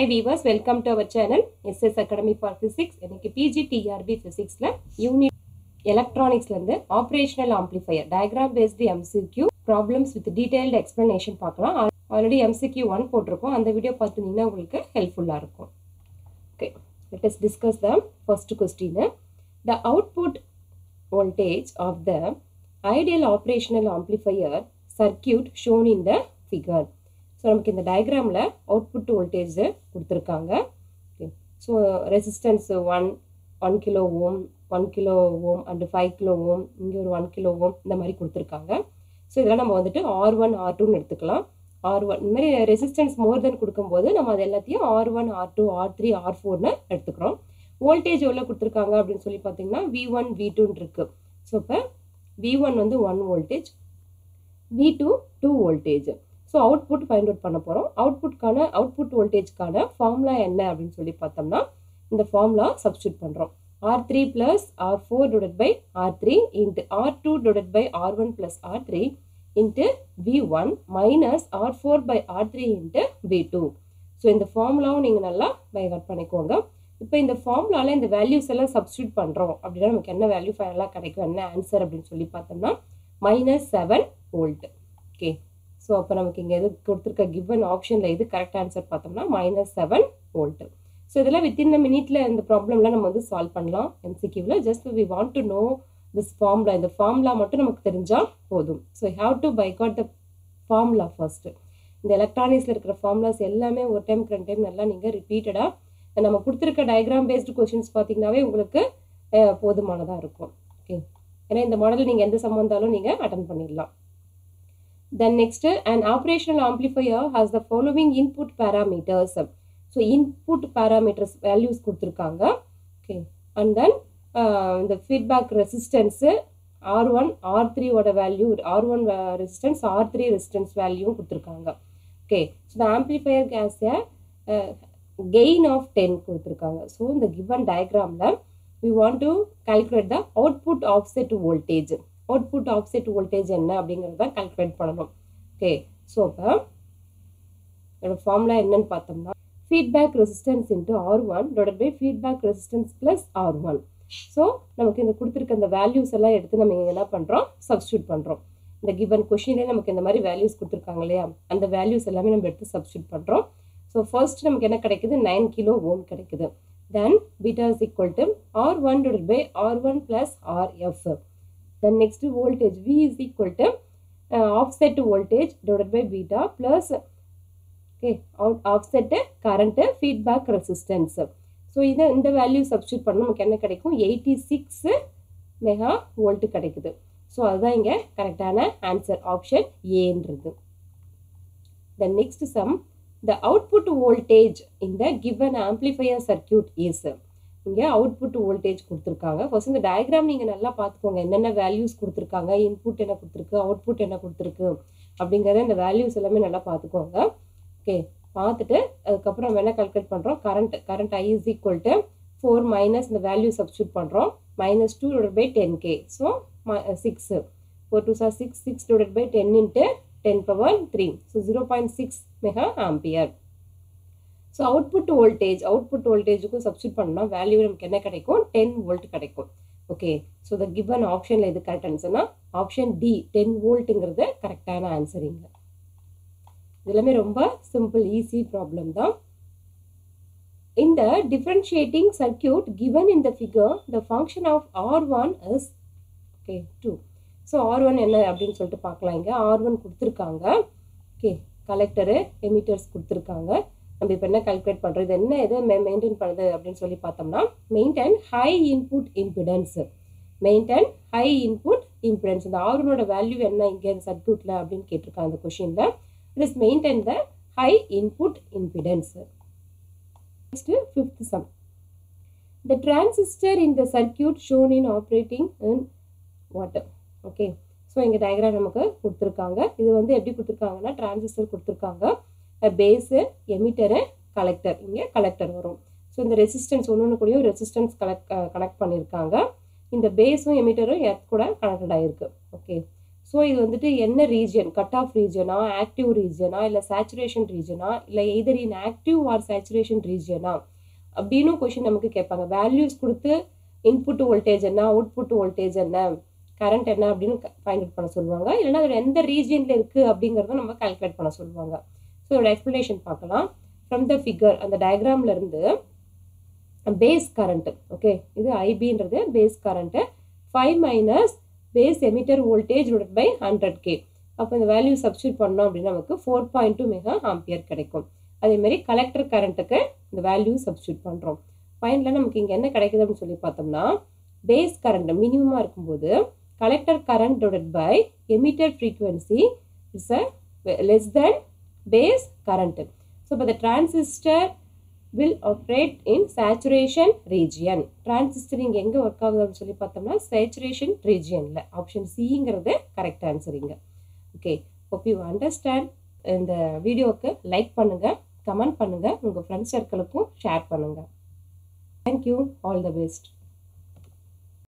Hi viewers welcome to our channel SS academy for physics எனக்கு PG TRB ஃபிசிக்ஸில் unit எலக்ட்ரானிக்ஸ்லேருந்து operational amplifier diagram based MCQ problems with detailed explanation பார்க்கலாம். Already MCQ one போட்டிருக்கோம். அந்த video பார்த்துருந்தீங்கன்னா உங்களுக்கு ஹெல்ப்ஃபுல்லாக இருக்கும். Okay let us discuss the first question the output voltage of the ideal operational amplifier circuit shown in the figure so நமக்கு இந்த டயக்ராமில் அவுட்புட் வோல்டேஜ் கொடுத்துருக்காங்க. Okay so resistance one one kilo ohm one kilo ohm and five kilo ohm இங்கே ஒரு one kilo ஓம் இந்த மாதிரி கொடுத்துருக்காங்க. So இதெல்லாம் நம்ம வந்துட்டு ஆர் ஒன் ஆர் டூன்னு எடுத்துக்கலாம். ஆர் ஒன் இந்த மாதிரி ரெசிஸ்டன்ஸ் மோர் தென் கொடுக்கும்போது நம்ம அது எல்லாத்தையும் R one R two R three R ஃபோர்னு எடுத்துக்கிறோம். வோல்டேஜ் எவ்வளோ கொடுத்துருக்காங்க அப்படின்னு சொல்லி பார்த்தீங்கன்னா வி ஒன் வி டூன்னு இருக்குது ஸோ இப்போ வி ஒன் வந்து one voltage V two two voltage so output find out பண்ண போகிறோம் அவுட்புட்கான அவுட்புட் வோல்டேஜ்க்கான ஃபார்முலா என்ன அப்படின்னு சொல்லி பார்த்தோம்னா இந்த ஃபார்முலா சப்ஸ்டியூட் பண்ணுறோம் R three plus R four divide by R three into R two divide by R one plus R three into V one minus R four by R three into V two so இந்த ஃபார்முலாவும் நீங்கள் நல்லா boycott பண்ணிக்கோங்க. இப்போ இந்த ஃபார்முலாவில் இந்த values எல்லாம் சப்ஸ்டியூட் பண்ணுறோம் அப்படின்னா நமக்கு என்ன வேல்யூ ஃபைனலாக கிடைக்கும்? என்ன ஆன்சர் அப்படின்னு சொல்லி பார்த்தோம்னா minus seven volt okay so அப்போ நமக்கு இங்கே எது கொடுத்துருக்க கிவன் ஆப்ஷனில் எது கரெக்ட் ஆன்சர் பார்த்தோம்னா மைனஸ் செவன் வோல்ட்டு ஸோ இதெல்லாம் வித்தின் அ மினிட்ல இந்த ப்ராப்ளம்லாம் நம்ம வந்து சால்வ் பண்ணலாம். எம்சிக்யூவில் just we want to know this formula இந்த ஃபார்முலா மட்டும் நமக்கு தெரிஞ்சால் போதும். So have to by heart the formula first இந்த எலக்ட்ரானிக்ஸில் இருக்கிற ஃபார்முலாஸ் எல்லாமே ஒரு டைம் ரெண்டு டைம் நல்லா நீங்கள் ரிப்பீட்டடாக நம்ம கொடுத்துருக்க டயக்ராம் பேஸ்டு கொஷின்ஸ் பார்த்தீங்கன்னாவே உங்களுக்கு போதுமானதாக இருக்கும். ஓகே ஏன்னா இந்த மாடல் நீங்கள் எந்த சம்மந்தாலும் நீங்கள் அட்டன் பண்ணிடலாம். then next and operational amplifier has the following input parameters so input parameters values கொடுத்துருக்காங்க ஓகே அண்ட் தென் இந்த feedback resistance R one R த்ரீயோட value R one resistance R three resistance வேல்யூவும் கொடுத்துருக்காங்க okay so the amplifier has gain of ten கொடுத்துருக்காங்க so இந்த given டயக்ராமில் we want to calculate the output offset voltage Output offset voltage என்ன அப்படிங்கிறத calculate பண்ணணும். Okay so இப்போ என்னோட formula என்னன்னு பார்த்தோம்னா feedback resistance into R one divide by feedback resistance plus R one so நமக்கு இந்த கொடுத்துருக்க இந்த வேல்யூஸ் எல்லாம் எடுத்து நம்ம என்ன பண்ணுறோம் சப்ஸ்டியூட் பண்ணுறோம் இந்த கிவன் கொஷின்லேயே நமக்கு இந்த மாதிரி வேல்யூஸ் கொடுத்துருக்காங்க இல்லையா? அந்த வேல்யூஸ் எல்லாமே நம்ம எடுத்து சப்ஸ்டியூட் பண்ணுறோம் ஸோ ஃபர்ஸ்ட் நமக்கு என்ன கிடைக்குது? நைன் கிலோ ஓம் கிடைக்குது. Then beta is equal to R one divide by R one plus R F then next voltage V is equal to uh, offset voltage divided by beta plus okay out offset current feedback resistance. So இதை இந்த value substitute பண்ண நமக்கு என்ன கிடைக்கும்? Eighty six mega volt கிடைக்குது. So அதுதான் இங்கே கரெக்டான ஆன்சர் ஆப்ஷன் ஏன்றது the next sum the output voltage இந்த கிவன் ஆம்ப்ளிஃபையர் சர்க்கியூட் இஸ் இங்கே அவுட்புட் வோல்டேஜ் கொடுத்துருக்காங்க. ஃபர்ஸ்ட் இந்த டயக்ராம் நீங்கள் நல்லா பார்த்துக்கோங்க. என்னென்ன வேல்யூஸ் கொடுத்துருக்காங்க? இன்புட் என்ன கொடுத்துருக்கு? அவுட்புட் என்ன கொடுத்துருக்கு? அப்படிங்கிறத இந்த வேல்யூஸ் எல்லாமே நல்லா பார்த்துக்கோங்க. ஓகே பார்த்துட்டு அதுக்கப்புறம் வேணால் கல்குலேட் பண்ணுறோம் current current I is equal to four minus இந்த வேல்யூ சப்ஸ்டியூட் பண்ணுறோம் minus two divide by ten K so six four two sir six six divide by ten into ten power three so zero point six mega ampere so output voltage output வோல்டேஜுக்கும் substitute பண்ணோம்னா value நமக்கு என்ன கிடைக்கும்? Ten volt கிடைக்கும். Okay so the given ஆப்ஷனில் எது correct ஆன்சர்னா option D ten வோல்ட்டுங்கிறது கரெக்டான ஆன்சரிங்க இதெல்லாமே ரொம்ப சிம்பிள் ஈஸி ப்ராப்ளம் தான். இந்த differentiating circuit given in the figure the function of R one is okay to so R one என்ன அப்படின்னு சொல்லிட்டு பார்க்கலாம் இங்கே. ஆர் ஒன் கொடுத்துருக்காங்க. ஓகே கலெக்டரு எமிட்டர்ஸ் கொடுத்துருக்காங்க. நம்ம இப்போ என்ன கால்குலேட் பண்ணுறோம் இது என்ன எதை மெயின்டைன் பண்ணுறது அப்படின்னு சொல்லி பார்த்தோம்னா maintain high input impedance maintain high input impedance இந்த ஆர்வனோட வேல்யூ என்ன இங்கே சர்க்கியூட்டில் அப்படின்னு கேட்டிருக்காங்க அந்த கொஷினில் it is maintain the high input impedance next fifth sum the transistor in the circuit shown in operating in water okay so இங்கே diagram நமக்கு கொடுத்துருக்காங்க. இது வந்து எப்படி கொடுத்துருக்காங்கன்னா டிரான்சிஸ்டர் கொடுத்துருக்காங்க. பேஸு எமிட்டரு கலெக்டர் இங்கே கலெக்டர் வரும். ஸோ இந்த ரெசிஸ்டன்ஸ் ஒன்று ஒன்று கூடயும் ரெசிஸ்டன்ஸ் கலெக்ட் கனெக்ட் பண்ணியிருக்காங்க இந்த பேஸும் எமிட்டரும் எர்த் கூட கனெக்டட் ஆகிருக்கு ஓகே ஸோ இது வந்துட்டு என்ன ரீஜன் கட் ஆஃப் ரீஜனா ஆக்டிவ் ரீஜனா இல்லை சேச்சுரேஷன் ரீஜனா இல்லை either in active or saturation ரீஜனா அப்படின்னும் கொஷின் நமக்கு கேட்பாங்க. வேல்யூஸ் கொடுத்து இன்புட் வோல்டேஜ் என்ன? அவுட்புட் வோல்டேஜ் என்ன? கரண்ட் என்ன? அப்படின்னு ஃபைண்ட் அவுட் பண்ண சொல்லுவாங்க. இல்லைன்னா அதோட எந்த ரீஜியனில் இருக்குது அப்படிங்கிறத நம்ம கால்குலேட் பண்ண சொல்லுவாங்க. ஸோ இதோட எக்ஸ்ப்ளனேஷன் பார்க்கலாம். ஃப்ரம் த ஃபிகர் அந்த டயக்ராம்ல இருந்து பேஸ் கரண்ட் ஓகே இது ஐபின்றது base current five minus base emitter voltage divide by hundred K அப்போ இந்த வேல்யூ சப்ஸ்டியூட் பண்ணோம் அப்படின்னா நமக்கு four point two mega ampere கிடைக்கும். அதேமாரி கலெக்டர் கரண்ட்டுக்கு இந்த வேல்யூ சப்ஸ்டியூட் பண்ணுறோம் ஃபைனில் நமக்கு இங்கே என்ன கிடைக்குது அப்படின்னு சொல்லி பார்த்தோம்னா பேஸ் கரண்ட் மினிமமாக இருக்கும்போது collector current divide by emitter frequency is a less than base current so இப்போ the transistor will operate in saturation region. Transistor இங்கே எங்கே ஒர்க் ஆகுது அப்படின்னு சொல்லி பார்த்தோம்னா சேச்சுரேஷன் ரீஜியனில் ஆப்ஷன் சிங்கிறது கரெக்ட் ஆன்சர் இங்கே. ஓகே ஹோப் யூ அண்டர்ஸ்டாண்ட் இந்த வீடியோவுக்கு லைக் பண்ணுங்கள் கமெண்ட் பண்ணுங்கள் உங்கள் ஃப்ரெண்ட்ஸ் சர்க்கிளுக்கும் ஷேர் பண்ணுங்கள் thank you all the best